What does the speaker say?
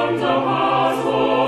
sonza vaso